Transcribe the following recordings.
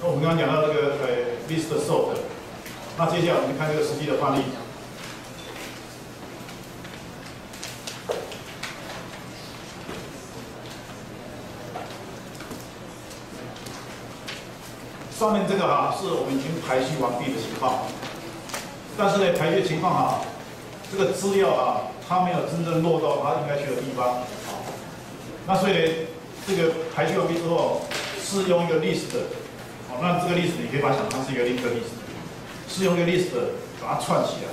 那我们刚刚讲到这个呃 list sort，那接下来我们看这个实际的范例。上面这个哈是我们已经排序完毕的情况，但是呢排序情况哈，这个资料啊它没有真正落到它应该去的地方，那所以呢这个排序完毕之后是用一个 list，那这个 list 你可以把它想成是一个 link list，是用一个 list 把它串起来，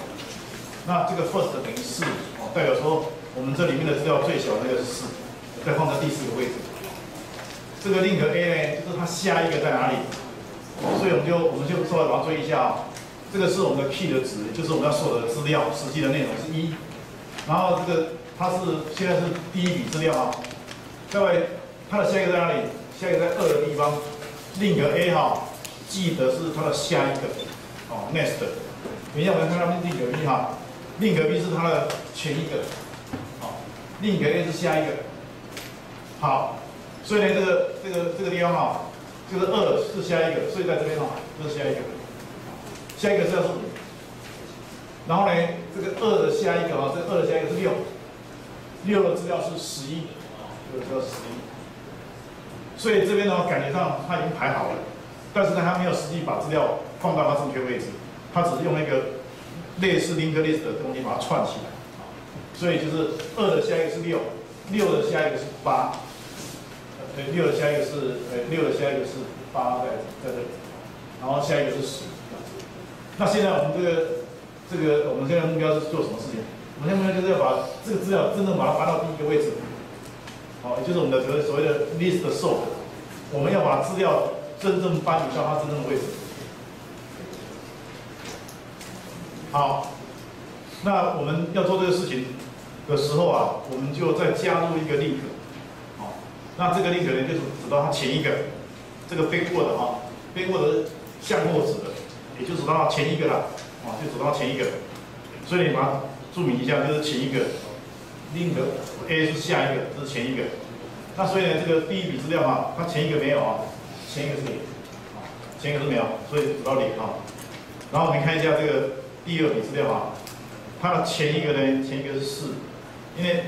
那这个 first 等于四，哦，代表说我们这里面的资料最小那个是四，再放在第四个位置，这个 link A 呢就是它下一个在哪里？所以我们就我们就稍微把它追一下啊，这个是我们的 key 的值，就是我们要所有的资料，实际的内容是一，然后这个它是现在是第一笔资料啊，各位它的下一个在哪里？下一个在二的地方。，link A 哈，记得是它的下一个哦，next。等一下我们看到 link B 哈，link B 是它的前一个，好，link A 是下一个，好，所以呢这个这个这个地方哈。这个二是下一个，所以在这边哈，这是下一个，下一个是要是五，然后呢，这个二的下一个哈，这二的下一个是六，六的资料是十一，六的资料十一，所以这边的话感觉上它已经排好了，但是呢，它没有实际把资料放到它正确位置，它只是用那个类似 link list 的东西把它串起来，所以就是二的下一个是六，六的下一个是八。对，六的下一个是，呃，六的下一个是八在在这里，然后下一个是十。那现在我们这个这个我们现在目标是做什么事情？我们现在目标就是要把这个资料真正把它搬到第一个位置，好，也就是我们的所谓所谓的 list sort，我们要把资料真正搬移到它真正的位置。好，那我们要做这个事情的时候啊，我们就再加入一个 link。那这个 link 呢，就是指到它前一个，这个 backward 哈背过的向后指的，也就指到它前一个了，啊，就指到前一个，所以你把它注明一下，就是前一个，link A 是下一个，这是前一个，那所以呢，这个第一笔资料哈，它前一个没有啊，前一个是零，前一个是没有，所以指到零啊，然后我们看一下这个第二笔资料哈，它的前一个呢，前一个是四，因为。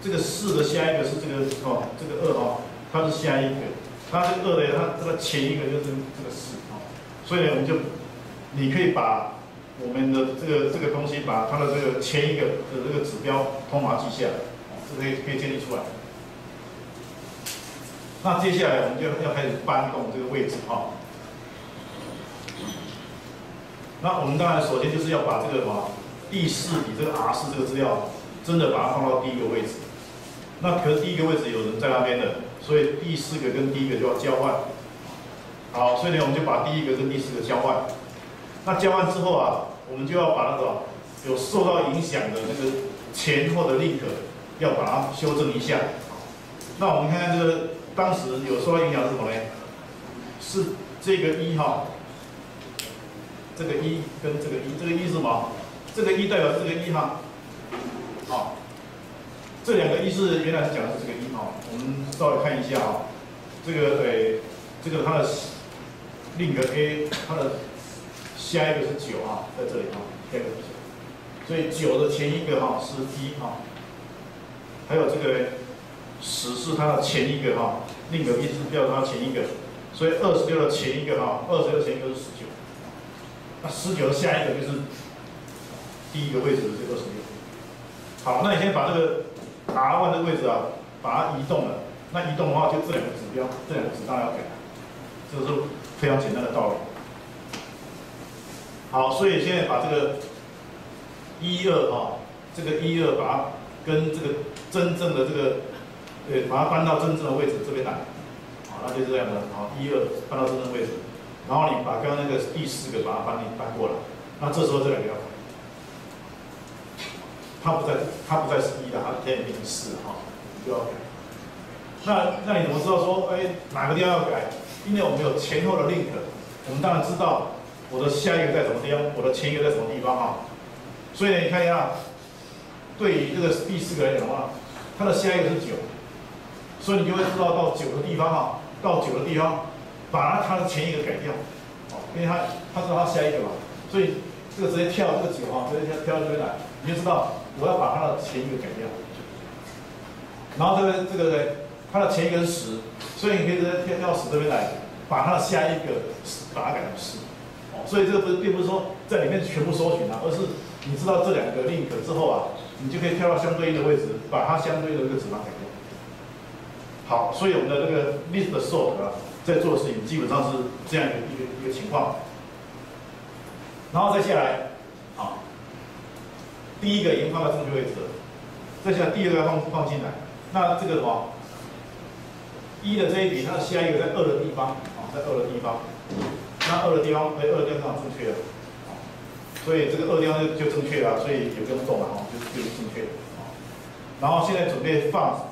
这个四的下一个是这个哦，这个二哦，它是下一个，它这个二呢，它这个前一个就是这个四哦，所以呢，我们就你可以把我们的这个这个东西，把它的这个前一个的这个指标通码记下来，哦，这可以可以建立出来。那接下来我们就要开始搬动这个位置哈。那我们当然首先就是要把这个什么第四笔这个 R 四这个资料，真的把它放到第一个位置。那可是第一个位置有人在那边的，所以第四个跟第一个就要交换。好，所以呢，我们就把第一个跟第四个交换。那交换之后啊，我们就要把那个有受到影响的那个前后的 link 要把它修正一下。那我们看看这个当时有受到影响是什么呢？是这个一哈，这个一跟这个一，这个一是什么？这个一代表这个一哈，好。这两个一是原来是讲的是这个一哈，我们稍微看一下啊，这个诶，这个它的另一个 A，它的下一个是九啊，在这里啊，下一个是九，所以九的前一个哈是一哈，还有这个十是它的前一个哈，另一个一是标它前一个，所以二十六的前一个哈，二十六前一个是十九，那十九的下一个就是第一个位置的这个十六，好，那你先把这个。R one 的位置啊，把它移动了。那移动的话，就这两个指标，这两个指当然要改。这个是非常简单的道理。好，所以现在把这个一二啊，这个一二把它跟这个真正的这个，对，把它搬到真正的位置这边来。好，那就这样的。好，一二搬到真正位置，然后你把刚刚那个第四个把它搬你搬过来。那这时候这两个要。它不在，它不再是一了，它可以变成四哈，就要改。那那你怎么知道说，哎，哪个地方要改？因为我们有前后的 link，我们当然知道我的下一个在什么地方，我的前一个在什么地方哈。所以，你看一下，对于这个第四个来讲的话，它的下一个是九，所以你就会知道到九的地方哈，到九的地方，把它它的前一个改掉，哦，因为它它知道它下一个嘛，所以这个直接跳这个九哈，直接跳跳到这边来，你就知道我要把它的前一个改掉。然后这个这个呢它的前一个是十，所以你可以直接跳跳到十这边来，把它的下一个把它改成十，哦，所以这个不是并不是说在里面全部搜寻啊，而是你知道这两个 link 之后啊，你就可以跳到相对应的位置，把它相对应的这个值码改掉。好，所以我们的这个 list sort 啊，在做的事情基本上是这样一个一个一个情况。然后再下来，好，第一个已经放到正确位置了，再下来第二个放放进来。那这个什么一的这一笔，它的下一个在二的地方，啊，在二的地方，那二的地方，哎，二的地方正确了，所以这个二地方就就正确了，所以也不用动了，哈，就就是正确的，啊。然后现在准备放，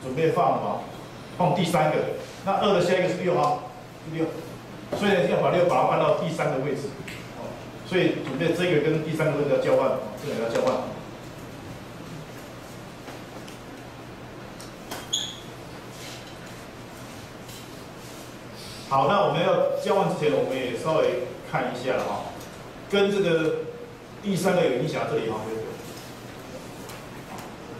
准备放什么？放第三个，那二的下一个是六哈，六，所以要把六把它搬到第三个位置，哦，所以准备这个跟第三个位置要交换，这两个要交换。好，那我们要交换之前，我们也稍微看一下了哈，跟这个第三个有影响，这里哈。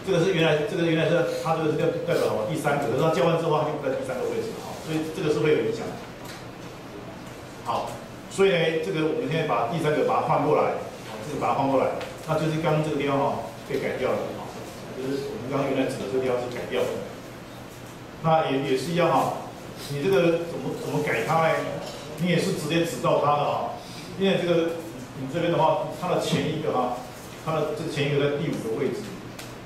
这个是原来，这个原来是它这个是代代表什么？第三个，可是它交换之后它就不在第三个位置了哈，所以这个是会有影响。好，所以呢，这个我们现在把第三个把它换过来，这个把它换过来，那就是刚刚这个地方哈被改掉了哈，就是我们刚刚原来指的这个地方是改掉的。那也也是一样哈，你这个怎么怎么改它呢？你也是直接指到它的哈，因为这个你这边的话，它的前一个哈，它的这前一个在第五个位置。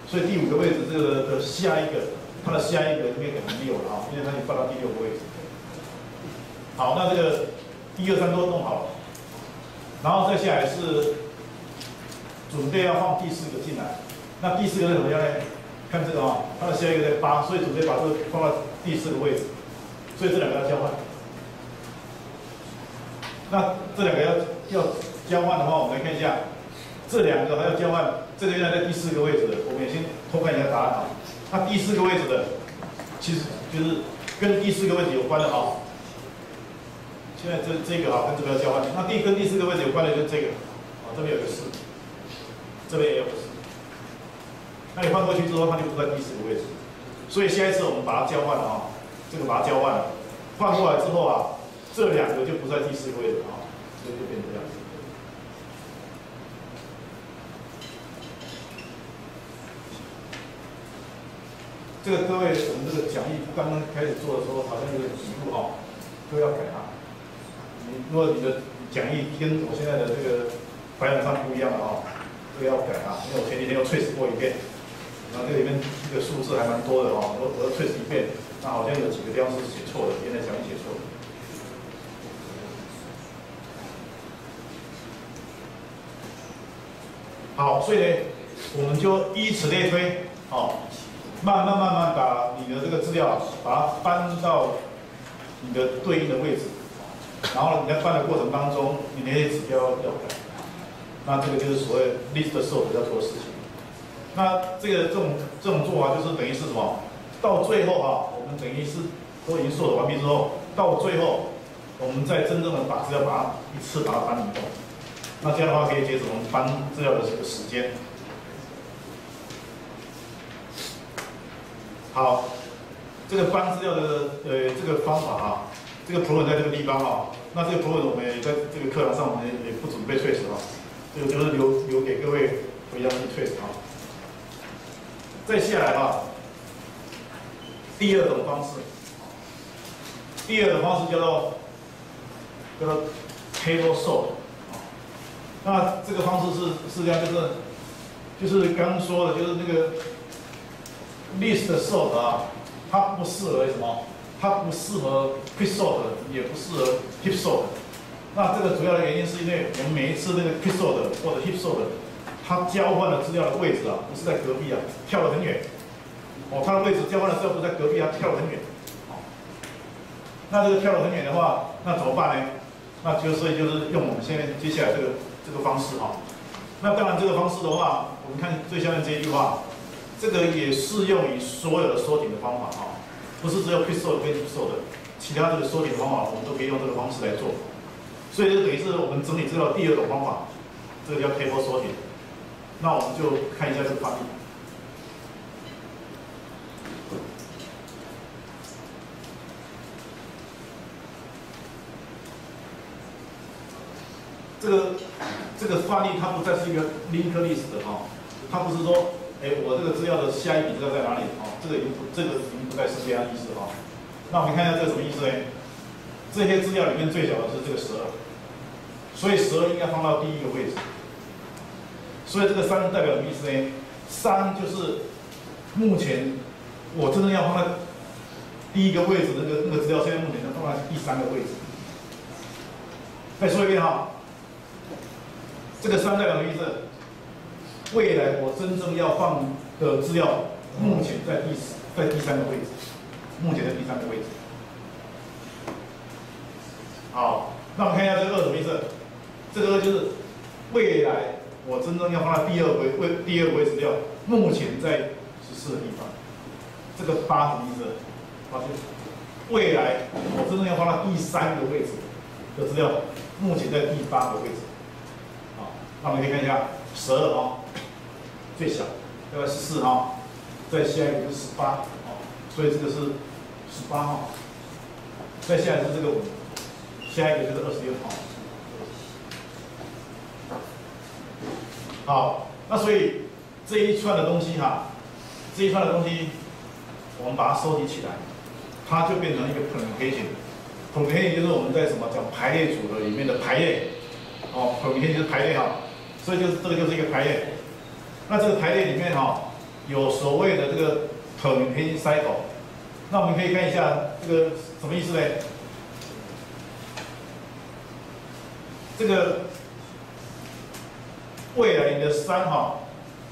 所以第五个位置，这个的下一个，它的下一个应该可能六了啊，因为它已经放到第六个位置。好，那这个一二三都弄好了，然后再下来是准备要放第四个进来。那第四个是什么样呢？看这个啊，它的下一个在八，所以准备把这个放到第四个位置。所以这两个要交换。那这两个要要交换的话，我们来看一下，这两个还要交换。这个原来在第四个位置的，我们也先偷看一下答案啊。那第四个位置的，其实就是跟第四个位置有关的哈。现在这这个哈跟这个交换，那第跟第四个位置有关的就是这个，啊这边有个四，这边也有个四。那你换过去之后，它就不在第四个位置。所以下一次我们把它交换了啊，这个把它交换了，换过来之后啊，这两个就不在第四个位置啊，所以就变成这样。这个各位，我们这个讲义刚刚开始做的时候，好像有点题目哈，都要改啊。你如果你的讲义跟我现在的这个白板上不一样的哈，都要改啊。因为我前几天又 trace 过一遍，然后这里面这个数字还蛮多的哈，我我要 trace 一遍，那好像有几个地方是写错的，原来讲义写错了。好，所以呢，我们就依此类推，好。慢慢慢慢把你的这个资料把它搬到你的对应的位置，然后你在搬的过程当中，你那些指标要改，那这个就是所谓 list sort 要做的事情。那这个这种这种做法就是等于是什么？到最后哈，我们等于是都已经 sort 完毕之后，到最后我们再真正的把资料把它一次把它搬移动，那这样的话可以节省我们搬资料的这个时间。好，这个翻资料的呃这个方法啊，这个 Pro 在这个地方哈，那这个 Pro 我们也在这个课堂上我们也不准备 trace 哈，这个就是留留给各位回家去 trace 哈。再下来哈，第二种方式，第二种方式叫做叫做 table sort，那这个方式是实际上就是就是刚说的，就是那个。List sort 啊，它不适合什么？它不适合 quick sort，也不适合 heap sort。那这个主要的原因是因为我们每一次那个 quick sort 或者 heap sort，它交换的资料的位置啊，不是在隔壁啊，跳得很远。哦，它的位置交换的资料不在隔壁，它跳得很远。那这个跳得很远的话，那怎么办呢？那就所以就是用我们现在接下来这个这个方式哈。那当然这个方式的话，我们看最下面这一句话。这个也适用于所有的缩紧的方法哈，不是只有 quick sort 跟 deep sort，其他这个缩减方法，我们都可以用这个方式来做。所以这等于是我们整理资料第二种方法，这个叫 table sorting。那我们就看一下这个范例。这个这个范例它不再是一个 link list 的哈，它不是说，哎，我这个资料的下一笔资料在哪里？哦，这个已经不，这个已经不再是这样意思哈。那我们看一下这个什么意思呢？这些资料里面最小的是这个十二，所以十二应该放到第一个位置。所以这个三代表什么意思呢？三就是目前我真正要放在第一个位置那个那个资料，现在目前要放在第三个位置。再说一遍哈。这个三代表什么意思？未来我真正要放的资料，目前在第在第三个位置，目前在第三个位置。好，那我们看一下这个二什么意思？这个二就是未来我真正要放到第二位位第二位资料，目前在十四的地方。这个八什么意思？发现未来我真正要放到第三个位置的资料，目前在第八个位置。好那我们可以看一下，十二哈，最小，大概十四哈，再下一个就是十八，哦，所以这个是十八号，再下来是这个五，下一个就是二十六号。好，那所以这一串的东西哈，这一串的东西，我们把它收集起来，它就变成一个 permutation。permutation 就是我们在什么讲排列组合里面的排列，哦，permutation 就是排列哈。所以就是这个就是一个排列，那这个排列里面哈有所谓的这个椭偏塞口那我们可以看一下这个什么意思呢？这个未来你的三哈，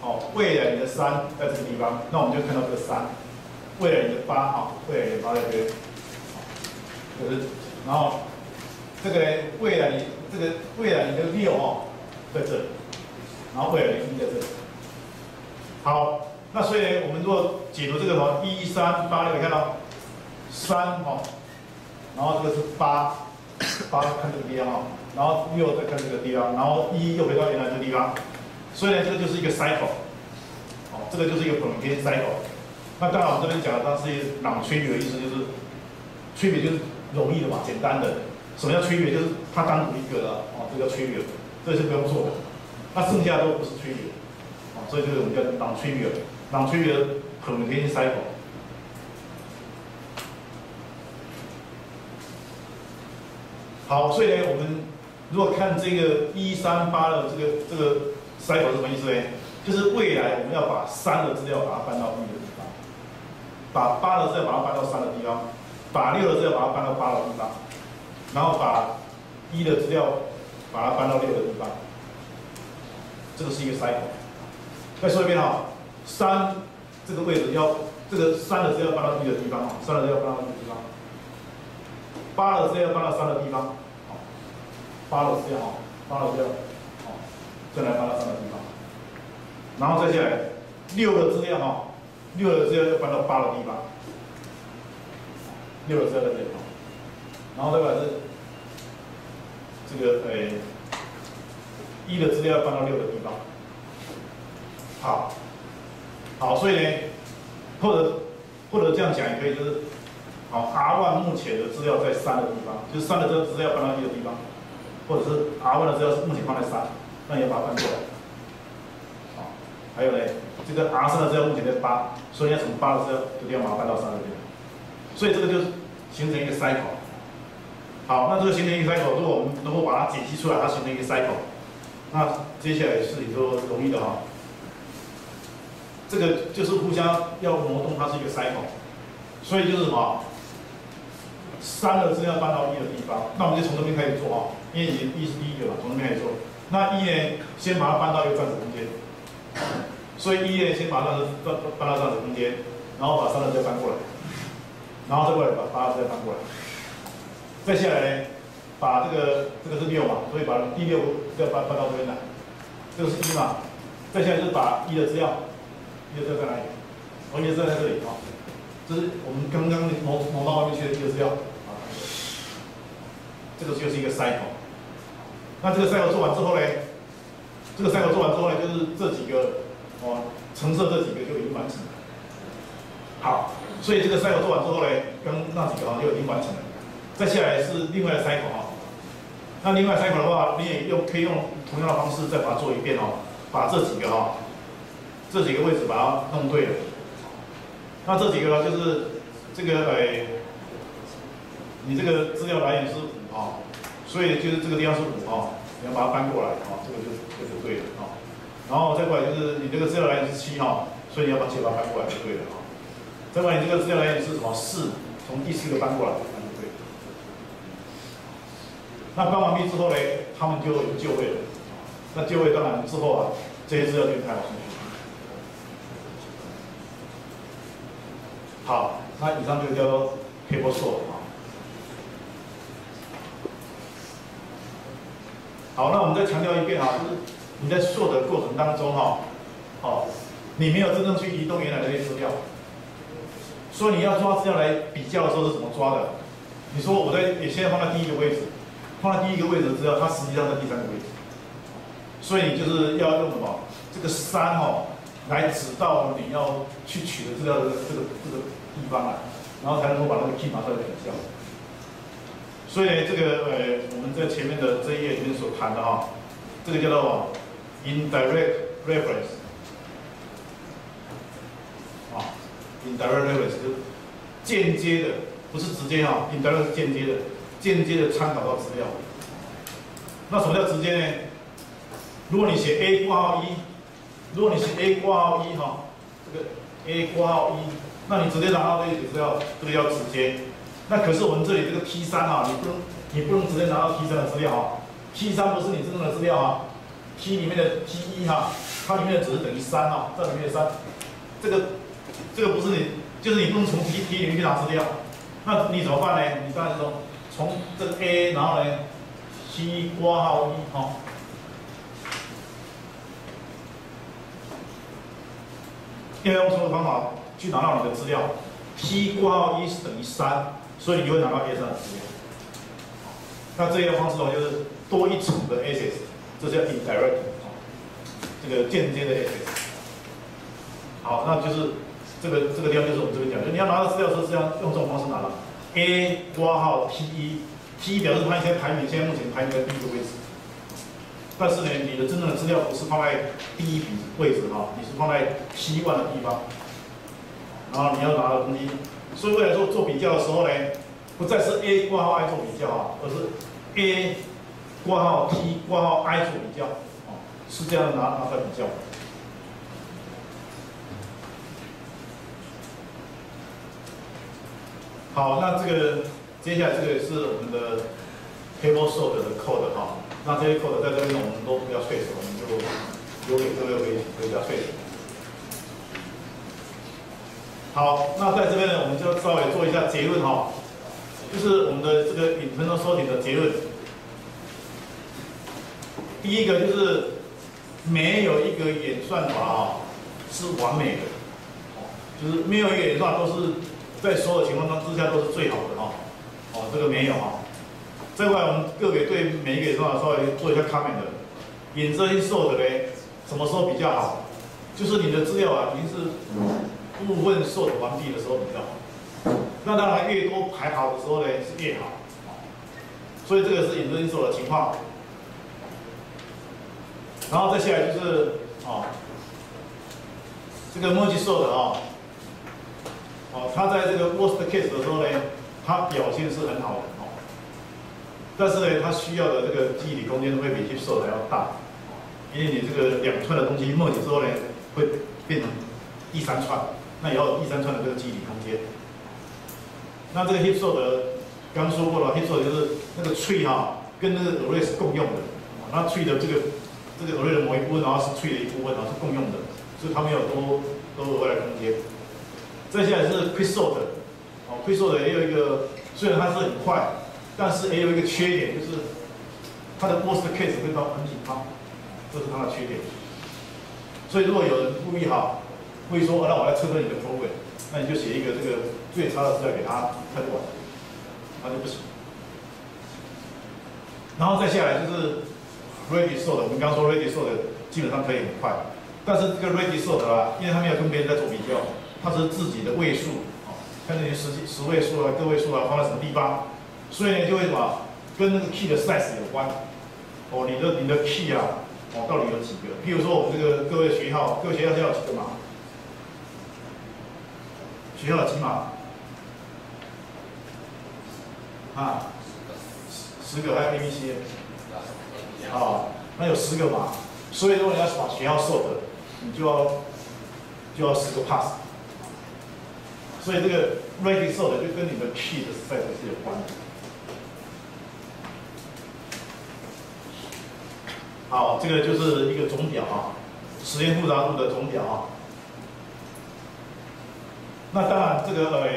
哦，未来你的三在这个地方，那我们就看到这个三，未来你的八哈，未来你的八在这边，就是，然后这个未来你这个未来你的六哈在这里。然后会有零一在这里。好，那所以，我们如果解读这个话，一三八六，看到三哈，然后这个是八，八看这个地方哈，然后六再看这个地方，然后一又回到原来这个地方，所以呢，这个就是一个 cycle，哦，这个就是一个本篇 cycle。那当然我们这边讲的它是一朗区别的意思，就是区别就是容易的嘛，简单的。什么叫区别？就是它单独一个的，哦，这叫区别，这是不用做的。那剩下都不是区别，所以这个我们叫挡吹牛，挡吹牛可能给你塞口。好，所以呢，我们如果看这个一三八的这个这个塞口是什么意思呢？就是未来我们要把三的资料把它搬到一的地方，把八的资料把它搬到三的地方，把六的资料把它搬到八的地方，然后把一的资料把它搬到六的地方。这个是一个 cycle。再说一遍哈，三这个位置要这个三的资料搬到一的地方啊，三的资料搬到一的地方，八的资料搬到三的地方，好，八的资料哈，八的资料，好，再来搬到三的地方，然后再下来六的资料哈，六的资料要搬到八的地方，六的资料在这里，然后再把这这个诶。一的资料要搬到六的地方，好，好，所以呢，或者或者这样讲也可以，就是好，R one 目前的资料在三的地方，就是三的这个资料搬到一的地方，或者是 R one 的资料目前放在三，那也把它搬过来，好，还有呢，这个 R 三的资料目前在八，所以要从八的资料这地方把它搬到三的地方，所以这个就形成一个 cycle，好，那这个形成一个 cycle，如果我们能够把它解析出来，它形成一个 cycle。那接下来事情就容易的哈，这个就是互相要挪动，它是一个 cycle，所以就是什么，三的资料搬到一的地方，那我们就从这边开始做啊，因为一一是第一个嘛，从这边开始做。那一呢，先把它搬到一个暂时空间，所以一呢先把它搬搬到暂时空间，然后把三的再搬过来，然后再过来把八的再搬过来，再下来。把这个这个是六嘛，所以把第六要搬搬到这边来，这个是一嘛，再下来就是把一的资料，一的资料在哪里？一的资料在这里啊，这是我们刚刚挪挪到外面去的一的资料啊，这个就是一个 cycle。那这个 cycle 做完之后呢，这个 cycle 做完之后呢，就是这几个哦，橙色这几个就已经完成了。好，所以这个 cycle 做完之后呢，跟那几个啊就已经完成了。再下来是另外的 cycle 哈。那另外 cycle 的话，你也用可以用同样的方式再把它做一遍哦，把这几个哈，这几个位置把它弄对了。那这几个呢，就是这个呃，你这个资料来源是五啊，所以就是这个地方是五啊，你要把它搬过来啊，这个就这就对了啊。然后再过来就是你这个资料来源是七哈，所以你要把七把它搬过来就对了啊。再过来你这个资料来源是什么？四，从第四个搬过来，那就对。那搬完毕之后呢，他们就就位了。那就位当然之后啊，这些资料就排好顺序。好，那以上就叫做 table sort 啊。好，那我们再强调一遍啊，就是你在 sort 的过程当中哈，好，你没有真正去移动原来的那些资料，所以你要抓资料来比较的时候是怎么抓的？你说我在你现在放在第一个位置，放在第一个位置的资料，它实际上在第三个位置，所以你就是要用什么？这个三哦。来指到你要去取的资料的这个这个地方啊，然后才能够把那个 key 拿出来比较。所以呢，这个呃，我们在前面的这一页里面所谈的哈，这个叫做 indirect reference 啊，indirect reference 是间接的，不是直接哈，indirect 是间接的，间接的参考到资料。那什么叫直接呢？如果你写 A 括号一。如果你是 A 挂号一哈，这个 A 括号一，那你直接拿到这些资料，这个要直接。那可是我们这里这个 T 三啊，你不能你不能直接拿到 T 三的资料啊。T 三不是你真正的资料啊，T 里面的 T 一哈，它里面的值是等于三啊，这里面的三，这个这个不是你，就是你不能从 T T 里面去拿资料。那你怎么办呢？你当然说从这个 A，然后呢 T 括号一哈。要用什么方法去拿到你的资料？P 括号一是等于三，所以你就会拿到 A 三的资料。那这些方式的话，就是多一层的 access，这叫 indirect，这个间接的 access。好，那就是这个这个地方就是我们这边讲，就你要拿到资料的时候是要用这种方式拿到。A 括号 P 一，T 表示它现在排名，现在目前排名在第一个位置。但是呢，你的真正的资料不是放在第一笔位置哈，你是放在 P 万的地方，然后你要拿的东西，所以未来做做比较的时候呢，不再是 A 挂号 I 做比较啊，而是 A 挂号 T 挂号 I 做比较，啊，是这样拿拿出来比较。好，那这个接下来这个是我们的 table sort 的 code 哈。那这些 code 在这边我们都不要碎手，我们就留给各位可以可以不要碎手。好，那在这边呢，我们就稍微做一下结论哈，就是我们的这个 internal sorting 的结论。第一个就是没有一个演算法啊是完美的，就是没有一个演算法都是在所有情况之下都是最好的哈，哦，这个没有哈。这块，我们个别对每一个算法稍微做一下 comment 的。引这些受的嘞，什么时候比较好？就是你的资料啊，已经是部分受的完毕的时候比较好。那当然，越多排好的时候呢，是越好。所以这个是引这些受的情况。然后再下来就是啊，这个 merge 受的啊，哦，它在这个 worst case 的时候呢，它表现是很好的。但是呢，它需要的这个记忆体空间会比 heap sort 还要大，因为你这个两串的东西 merge 之后呢，会变成第三串，那也要有第三串的这个记忆体空间。那这个 hipshot 刚说过了，hipshot 就是那个 tree 哈，跟那个 array 是共用的，那 tree 的这个这个 array 的某一部分，然后是 tree 的一部分，然后是共用的，所以它没有多多额外的空间。再下来是 quick sort，哦，quick sort 也有一个，虽然它是很快。但是也有一个缺点，就是它的 worst case 会到很紧张，这是它的缺点。所以如果有人故意哈，故意说，让我来测测你的 Pro 位那你就写一个这个最差的资料给他，他就完，他就不行。然后再下来就是 ready sol 的，我们刚刚说 ready sol 的基本上可以很快，但是这个 ready sol 的啊，因为他们要跟别人在做比较，它是自己的位数啊，看这些十十位数啊、个位数啊放在什么地方，所以呢就会什么跟那个 key 的 size 有关。哦，你的你的 key 啊，哦到底有几个？譬如说我们这个各位学校，各位学号要几个码？学号几码？啊，十个还有 A、B、C，好，那有十个码，所以如果你要把学校 sort，你就要就要十个 pass，所以这个 ready sort 就跟你的 key 的 size 是有关的。好，这个就是一个总表啊，时间复杂度的总表啊。那当然，这个呃。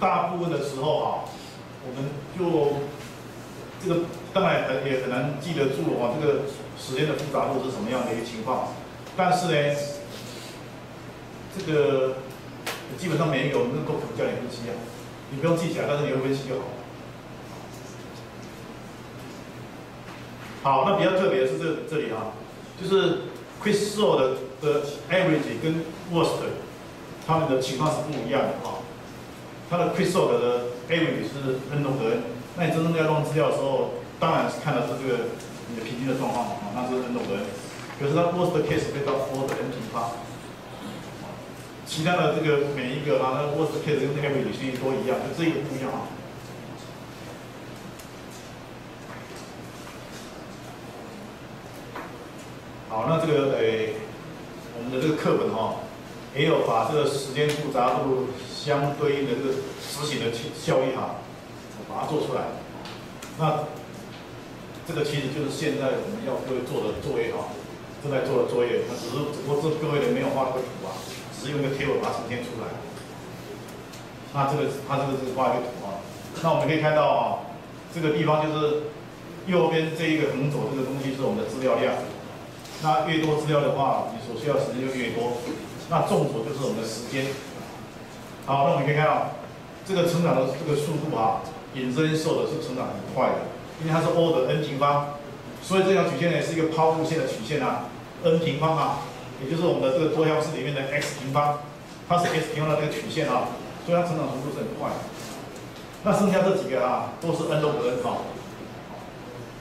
大部分的时候啊，我们就这个当然很也很难记得住啊，这个时间的复杂度是什么样的一个情况。但是呢，这个基本上每一个我们都可能叫你分析啊，你不用记起来，但是你会分析就好。好，那比较特别的是这这里啊，就是 Chris s o 的的 average 跟 worst，他们的情况是不一样的啊。它的 crystal 的 average 是 n 等于 n，那你真正要弄资料的时候，当然是看的是这个你的平均的状况啊，那是 n 等于 n。可是它 worst case 可以到 four 的 n 平方，其他的这个每一个啊，那 worst case 跟 average 其实都一样，就这个不一样啊。好，那这个诶，我们的这个课本哈，也有把这个时间复杂度。相对应的这个执行的效益哈，把它做出来。那这个其实就是现在我们要各位做的作业哈，正在做的作业。那只是只不过这各位的没有画个图啊，只是用个 table 把它呈现出来。那这个它这个是画一个图啊。那我们可以看到啊，这个地方就是右边这一个横轴这个东西是我们的资料量。那越多资料的话，你所需要时间就越多。那纵轴就是我们的时间。好，那我们可以看到，这个成长的这个速度啊，引申受的是成长很快的，因为它是 O 的 n 平方，所以这条曲线呢是一个抛物线的曲线啊，n 平方啊，也就是我们的这个多项式里面的 x 平方，它是 x 平方的这个曲线啊，所以它成长速度是很快的。那剩下这几个啊，都是 n 等于 n 哈，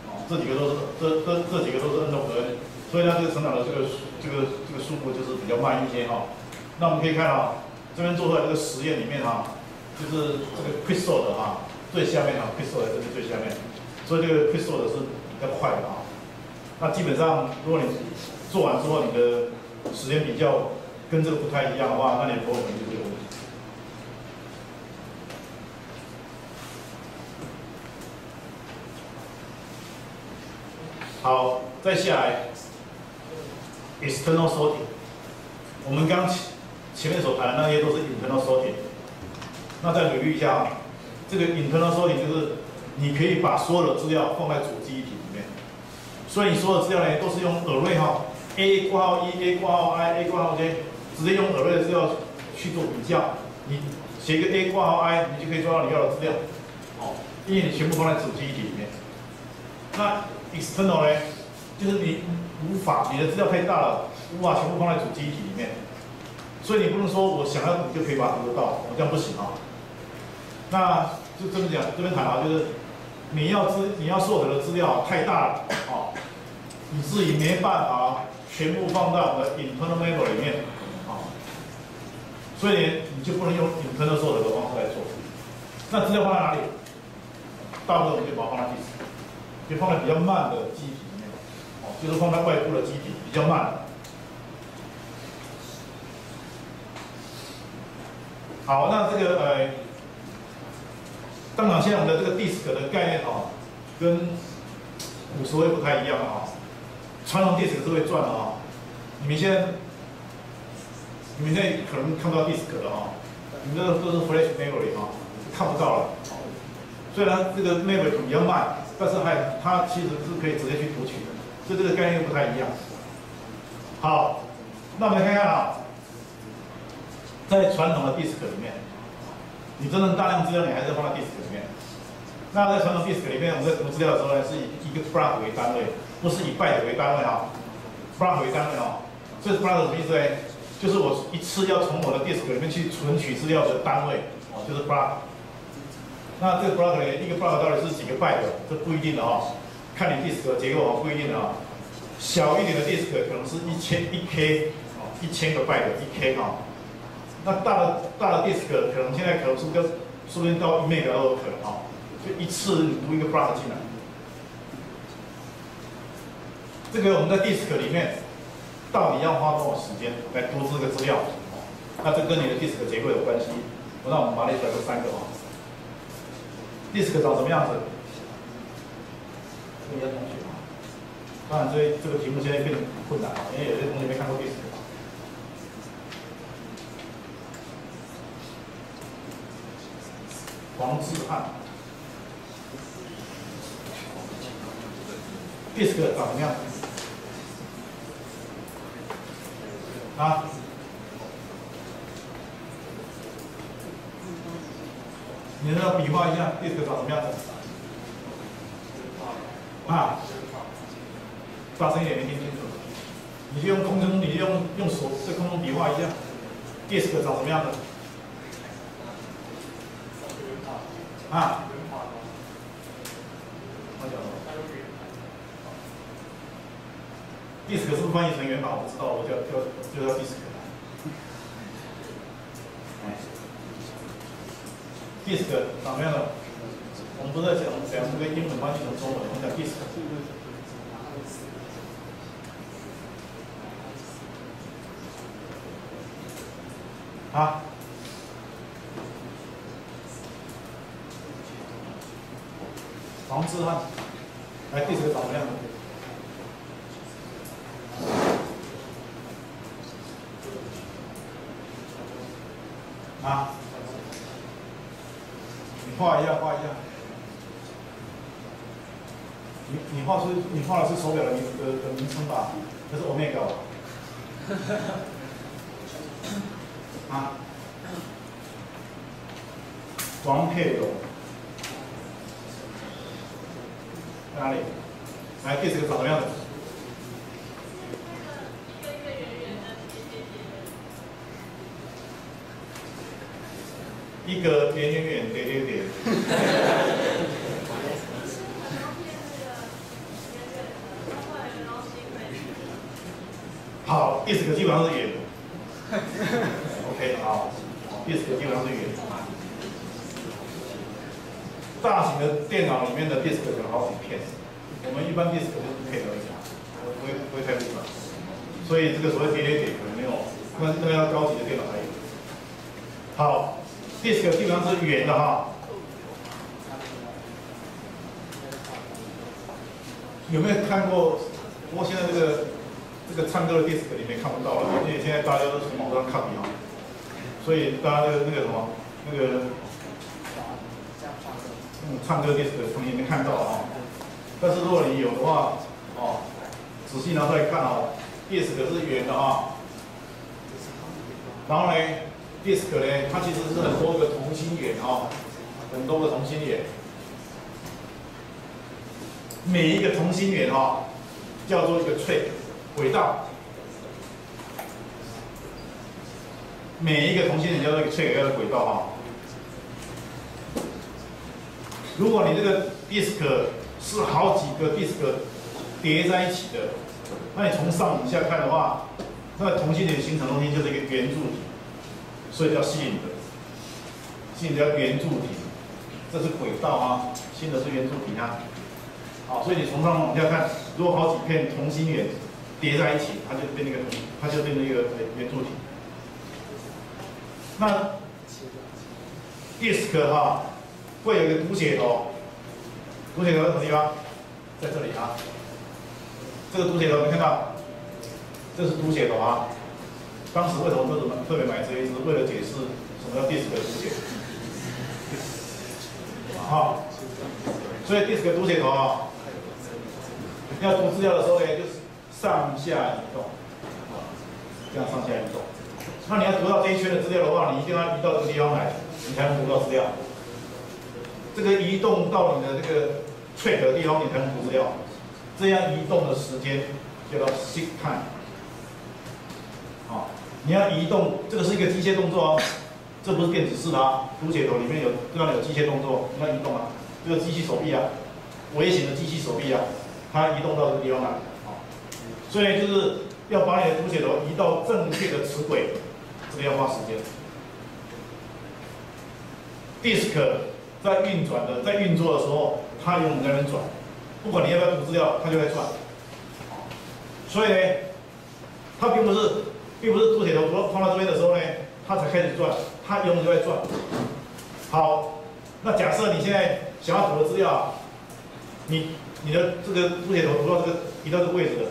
哦，这几个都是这这这几个都是 n 等于 n，所以它这个成长的这个这个这个速度就是比较慢一些哈。那我们可以看到。这边做出来这个实验里面哈，就是这个 crystal 的哈，最下面哈，crystal 在这边最下面，所以这个 crystal 的是比较快的啊。那基本上，如果你做完之后，你的时间比较跟这个不太一样的话，那你不会可能就有问题。好，再下来，external sorting，我们刚。前前面所谈的那些都是 internal sorting，那再捋一下啊，这个 internal sorting 就是你可以把所有的资料放在主记忆体里面，所以你所有的资料呢都是用 array 哈，A 括号一，A 括号 I，A 括号 J，直接用 array 的资料去做比较，你写一个 A 括号 I，你就可以抓到你要的资料，哦，因为你全部放在主记忆体里面。那 external 呢，就是你无法，你的资料太大了，无法全部放在主机体里面。所以你不能说我想要你就可以把它读得到，我这样不行啊。那就这么讲，这边谈啊，就是你要资你要获得的资料太大了啊，以至于没办法全部放到我们的 internal memory 里面啊。所以你就不能用 internal 获得的方式来做。那资料放在哪里？大部分我们就把它放在第四，就放在比较慢的机体里面，就是放在外部的机体比较慢。好，那这个呃，当然现在我们的这个 disk 的概念啊，跟五十位不太一样啊。传统 disk 是会转的啊，你们现在你们现在可能看不到 disk 的啊，你们这个都是 flash memory 啊，看不到了。虽然这个 memory 比较慢，但是还它其实是可以直接去读取的，所以这个概念不太一样。好，那我们来看看啊。在传统的 disk 里面，你真正大量资料你还是放在 disk 里面。那在传统 disk 里面，我们在读资料的时候呢，是以一个 block 为单位，不是以 byte 为单位哈，block 为单位哦。这 block 什么意思呢？就是我一次要从我的 disk 里面去存取资料的单位哦，就是 block。那这个 block 呢，一个 block 到底是几个 byte？这不一定的哦，看你 disk 的结构啊，不一定的啊。小一点的 disk 可能是一千一 k 哦，一千个 byte 一 k 哈。那大的大的 disk 可能现在可能是个，说不定到一 meg 都有可能哈，就一次你读一个 block 进来。这个我们在 disk 里面到底要花多少时间来读这个资料？那这跟你的 disk 结构有关系。那我们把列出来这三个啊。disk 长什么样子？问一下同学啊。当然，这这个题目现在变得很困难啊，因为有些同学没看过 disk。黄志汉，disk 长什么样子？啊？你要比划一下，disk 长什么样子？啊？大声一点，没听清楚。你就用空中，你就用用手在空中比划一下，disk 长什么样的？啊？disk 是不是翻译成圆码？我不知道，我叫叫就叫 disk。disk 长什么样的？都在讲讲这个英文关系的中文，我们讲 disk。啊？黄志汉，来 disk 长什么样的？啊？你画一下，画一下。你你画出你画的是手表的名的的名称吧？这是 Omega？啊？王佩勇，在哪里？来这是个什么样子？一个圆圆圆点点点。好基本上是圆。OK，好，disk 基本上是圆。大型的电脑里面的 disk 可能好几片，我们一般 disk 就是配合一下，不会不会太复杂。所以这个所谓点点点可能没有，那那要高级的电脑才有。好。disk 基本上是圆的哈，有没有看过？不过现在这个这个唱歌的 disk 里面看不到了，因为现在大家都从网上看比哈，所以大家那个那个什么那个嗯唱歌 disk 从里面看到啊。但是如果你有的话，哦，仔细拿出来看哦，disk 是圆的啊，然后呢？disk 呢，它其实是很多个同心圆啊，很多个同心圆，每一个同心圆哈，叫做一个 track 轨道，每一个同心圆叫做一个 track 叫做轨道哈。如果你这个 disk 是好几个 disk 叠在一起的，那你从上往下看的话，那个同心圆形成的东西就是一个圆柱体。所以叫吸引的，吸引叫圆柱体，这是轨道啊，新的是圆柱体啊。好，所以你从上往下看，如果好几片同心圆叠在一起，它就变那个同，它就变成一个圆柱体。那 disk 哈会有一个读写头，读写头在什么地方？在这里啊。这个读写头没看到？这是读写头啊。当时为什么特别买特别买这一只？为了解释什么叫 disk 读写。好，所以 disk 读写头啊，要读资料的时候呢，就是上下移动，这样上下移动。那你要读到这一圈的资料的话，你一定要移到这个地方来，你才能读到资料。这个移动到你的这个 track 的地方，你才能读资料。这样移动的时间叫做 seek time。好，你要移动，这个是一个机械动作哦，这不是电子式的啊。读写头里面有，刚刚有机械动作，你要移动啊，这个机器手臂啊，微型的机器手臂啊，它移动到这个地方来。所以就是要把你的读写头移到正确的磁轨，这个要花时间。disk 在运转的，在运作的时候，它永远在那边转，不管你要不要读资料，它就在转。所以呢，它并不是，并不是读写头读放到这边的时候呢，它才开始转，它永远就在转。好，那假设你现在想要读的资料，你你的这个读写头读到这个移到这个位置了，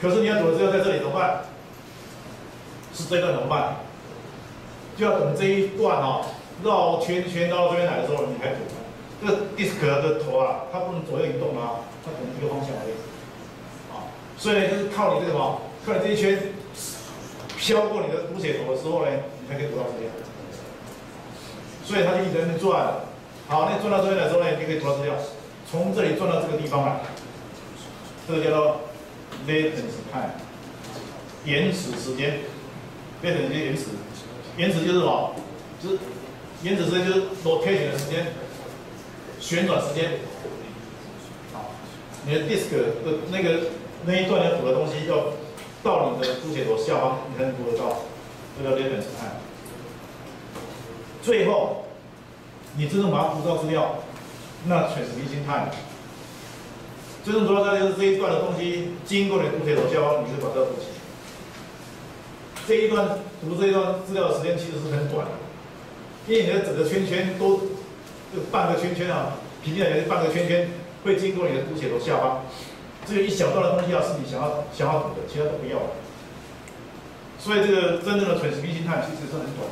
可是你要读的资料在这里怎么办？是这段怎么办？就要等这一段哦。绕圈圈绕到这边来的时候，你还躲。这个 disk 的头啊，它不能左右移动啊，它只能一个方向而已。啊，所以呢，就是靠你这个什么，靠你这一圈飘过你的读写头的时候呢，你才可以躲到这边。所以它就一直在那转。好，那转到这边来之后呢，你可以躲到这边。从这里转到这个地方来，这个叫做 latency time，延迟时间。latency 延迟，延迟就是什么？就是。延迟时间就是 rotation 的时间，旋转时间。好，你的 disk 的那个那一段要读的东西要到你的读写头下方，你才能读得到。这个 latency time。最后，你真正把它读到资料，那 transmission time。真正读到资料就是这一段的东西经过你的读写头下方，你就把它读起。这一段读这一段资料的时间其实是很短的。因为你的整个圈圈都，这半个圈圈啊，平均来讲，半个圈圈会经过你的读写头下方，只有一小段的东西啊是你想要想要读的，其他都不要。所以这个真正的纯实心态其实是很短。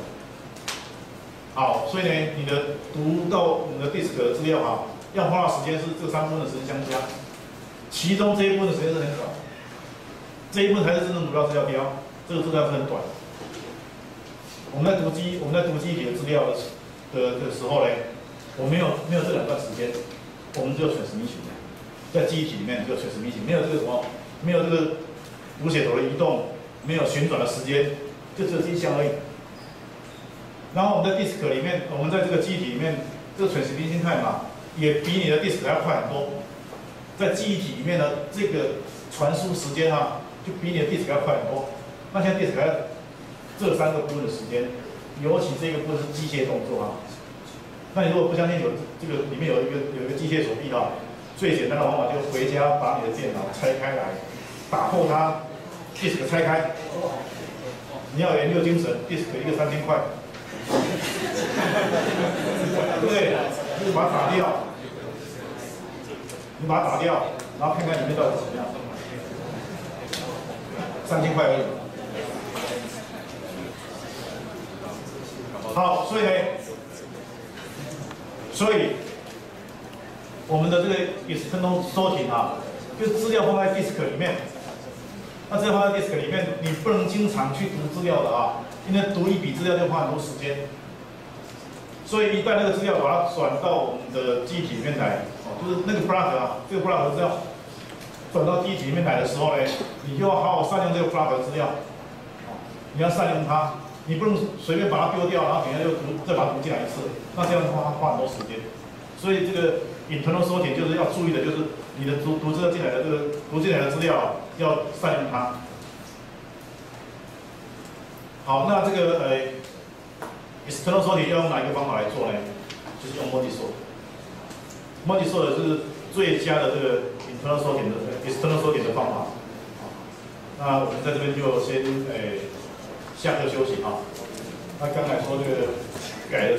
好，所以呢，你的读到我们的 disk 的资料啊，要花的时间是这三部分的时间相加，其中这一部分时间是很短，这一部分才是真正主要资料标，这个资料是很短。我们在读机，我们在读机体的资料的的时候呢，我没有没有这两段时间，我们只有全时明显，在记忆体里面只有全时明显，没有这个什么，没有这个读写头的移动，没有旋转的时间，就只有这一项而已。然后我们在 disk 里面，我们在这个记忆体里面，这个存时明心态嘛，也比你的 disk 要快很多。在记忆体里面的这个传输时间啊，就比你的 disk 要快很多。那现在 disk 要。这三个部分的时间，尤其这个部分是机械动作啊。那你如果不相信有这个里面有一个有一个机械手臂啊，最简单的方法就回家把你的电脑拆开来，打破它，disk 拆开。你要研究精神，disk 一个三千块，对不对？你把它打掉，把它打掉，然后看看里面到底怎么样，三千块而已。好，所以呢，所以我们的这个 external sorting 啊，就是资料放在 disk 里面。那资料放在 disk 里面，你不能经常去读资料的啊，因为读一笔资料就花很多时间。所以一旦那个资料把它转到我们的机体里面来，就是那个 block 啊，这个 block 资料转到记忆体里面来的时候呢，你就要好好善用这个 block 的资料，你要善用它。你不能随便把它丢掉，然后等下又读再把它读进来一次，那这样的话它花很多时间。所以这个引头的缩减就是要注意的，就是你的读读资料进来的这个读进来的资料要善用它。好，那这个呃，external 收点要用哪一个方法来做呢？就是用 multi sort。Multi sort 是最佳的这个 internal sorting 的 external sorting 的方法。那我们在这边就先诶。下课休息啊！那刚才说这个改的。